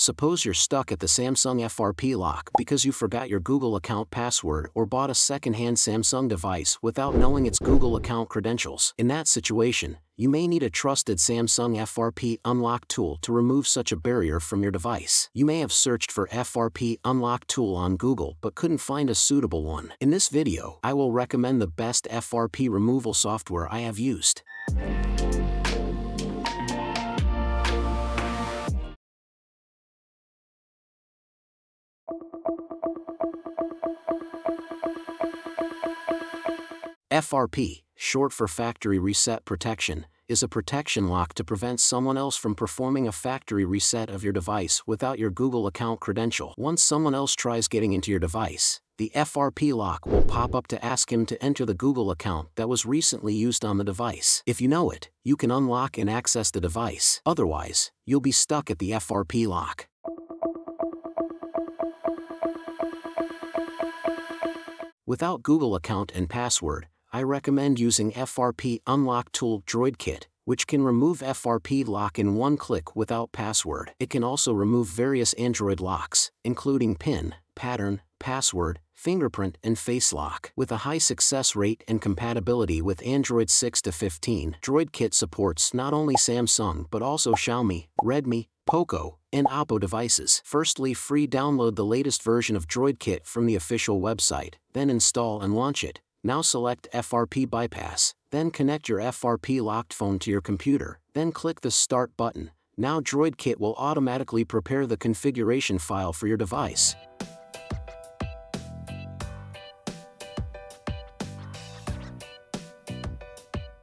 Suppose you're stuck at the Samsung FRP lock because you forgot your Google account password or bought a second-hand Samsung device without knowing its Google account credentials. In that situation, you may need a trusted Samsung FRP unlock tool to remove such a barrier from your device. You may have searched for FRP unlock tool on Google but couldn't find a suitable one. In this video, I will recommend the best FRP removal software I have used. FRP, short for Factory Reset Protection, is a protection lock to prevent someone else from performing a factory reset of your device without your Google account credential. Once someone else tries getting into your device, the FRP lock will pop up to ask him to enter the Google account that was recently used on the device. If you know it, you can unlock and access the device. Otherwise, you'll be stuck at the FRP lock. Without Google account and password, I recommend using FRP Unlock Tool DroidKit, which can remove FRP lock in one click without password. It can also remove various Android locks, including PIN, pattern, password, fingerprint, and face lock. With a high success rate and compatibility with Android 6 to 15, DroidKit supports not only Samsung but also Xiaomi, Redmi, Poco, and Oppo devices. Firstly, free download the latest version of DroidKit from the official website, then install and launch it. Now select FRP Bypass, then connect your FRP locked phone to your computer, then click the Start button. Now DroidKit will automatically prepare the configuration file for your device.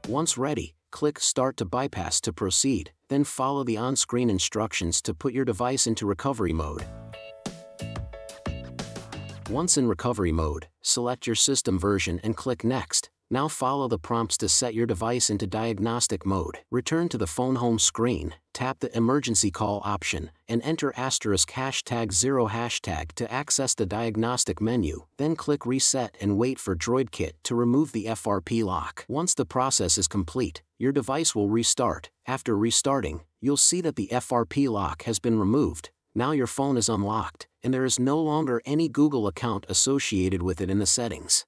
Once ready, click Start to Bypass to proceed, then follow the on-screen instructions to put your device into recovery mode. Once in recovery mode, select your system version and click Next. Now follow the prompts to set your device into diagnostic mode. Return to the phone home screen, tap the emergency call option, and enter asterisk hashtag 0 hashtag to access the diagnostic menu. Then click Reset and wait for DroidKit to remove the FRP lock. Once the process is complete, your device will restart. After restarting, you'll see that the FRP lock has been removed. Now your phone is unlocked, and there is no longer any Google account associated with it in the settings.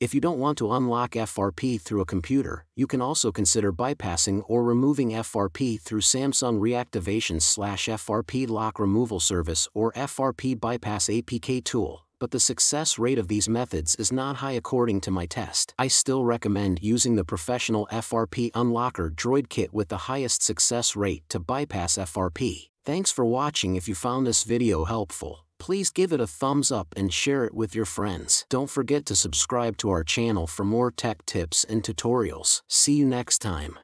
If you don't want to unlock FRP through a computer, you can also consider bypassing or removing FRP through Samsung Reactivation slash FRP Lock Removal Service or FRP Bypass APK tool but the success rate of these methods is not high according to my test. I still recommend using the professional FRP Unlocker DroidKit with the highest success rate to bypass FRP. Thanks for watching if you found this video helpful. Please give it a thumbs up and share it with your friends. Don't forget to subscribe to our channel for more tech tips and tutorials. See you next time.